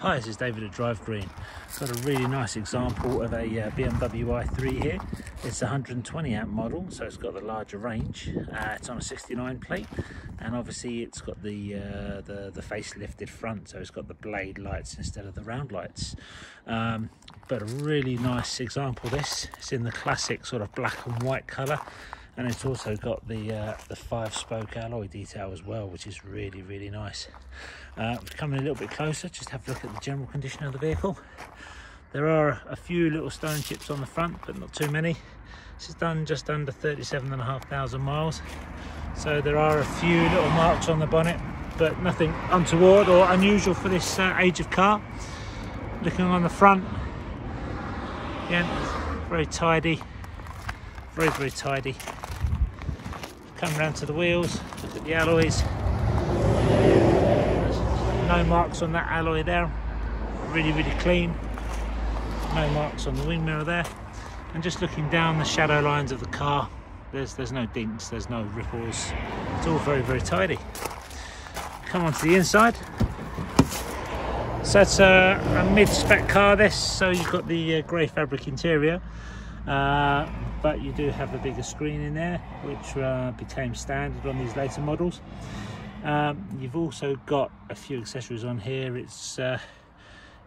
Hi, this is David at Drive Green. Got a really nice example of a uh, BMW i3 here. It's a 120 amp model, so it's got the larger range. Uh, it's on a 69 plate, and obviously it's got the, uh, the the facelifted front, so it's got the blade lights instead of the round lights. Um, but a really nice example. This it's in the classic sort of black and white colour and it's also got the uh, the five spoke alloy detail as well which is really really nice. Uh, coming a little bit closer. Just have a look at the general condition of the vehicle. There are a few little stone chips on the front but not too many. This is done just under 37 and a half thousand miles. So there are a few little marks on the bonnet but nothing untoward or unusual for this uh, age of car. Looking on the front again very tidy. Very very tidy come round to the wheels look at the alloys. No marks on that alloy there. Really really clean. No marks on the wing mirror there. And just looking down the shadow lines of the car there's there's no dinks there's no ripples. It's all very very tidy. Come on to the inside. So it's a, a mid-spec car this. So you've got the uh, grey fabric interior uh, but you do have a bigger screen in there which uh, became standard on these later models. Um, you've also got a few accessories on here. It's uh,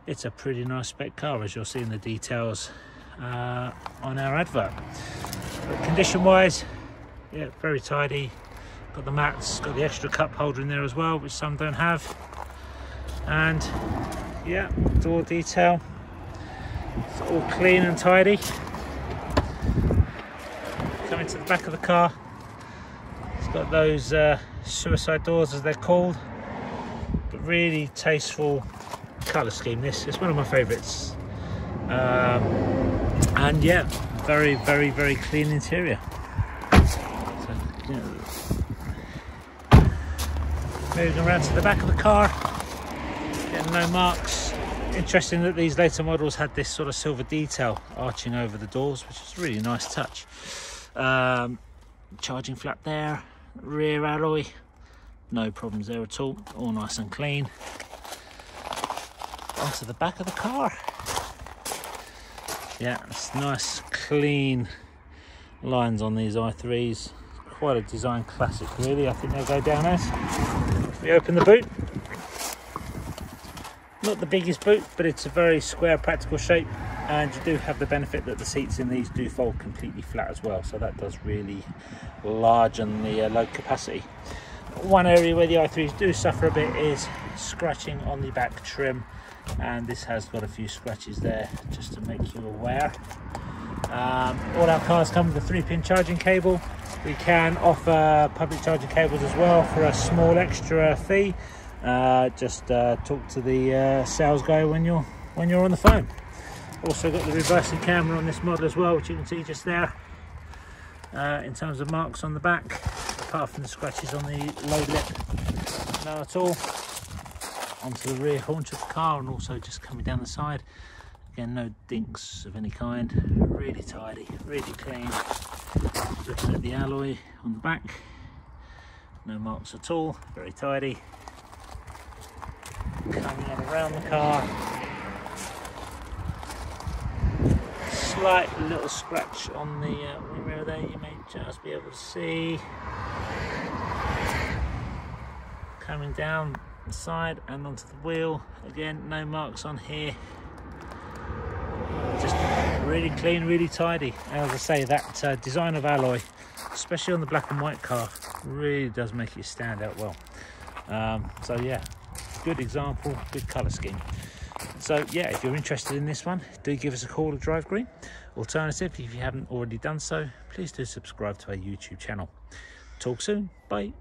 it's a pretty nice spec car as you'll see in the details uh, on our advert. But condition wise yeah very tidy. Got the mats got the extra cup holder in there as well which some don't have. And yeah door detail. It's all clean and tidy coming to the back of the car. It's got those uh, suicide doors as they're called, but really tasteful colour scheme this. It's one of my favourites. Um, and yeah, very, very, very clean interior. So, Moving around to the back of the car, getting no marks. Interesting that these later models had this sort of silver detail arching over the doors, which is a really nice touch. Um, charging flap there, rear alloy, no problems there at all, all nice and clean. Onto the back of the car. Yeah, it's nice, clean lines on these i3s. Quite a design classic, really. I think they'll go down as. We open the boot. Not the biggest boot, but it's a very square, practical shape. And you do have the benefit that the seats in these do fold completely flat as well. So that does really largen the uh, load capacity. One area where the i3s do suffer a bit is scratching on the back trim. And this has got a few scratches there just to make you aware. Um, all our cars come with a three pin charging cable. We can offer public charging cables as well for a small extra fee uh, just uh, talk to the uh, sales guy when you're when you're on the phone also got the reversing camera on this model as well, which you can see just there. Uh, in terms of marks on the back, apart from the scratches on the low lip, no at all. Onto the rear haunch of the car and also just coming down the side. Again, no dinks of any kind. Really tidy, really clean. Looking at the alloy on the back, no marks at all, very tidy. Coming around the car, slight little scratch on the uh, mirror there you may just be able to see. Coming down the side and onto the wheel. Again no marks on here. Just really clean really tidy. As I say that uh, design of alloy especially on the black and white car really does make it stand out well. Um, so yeah good example good color scheme so yeah, if you're interested in this one, do give us a call at Drive Green. Alternative, if you haven't already done so, please do subscribe to our YouTube channel. Talk soon. Bye.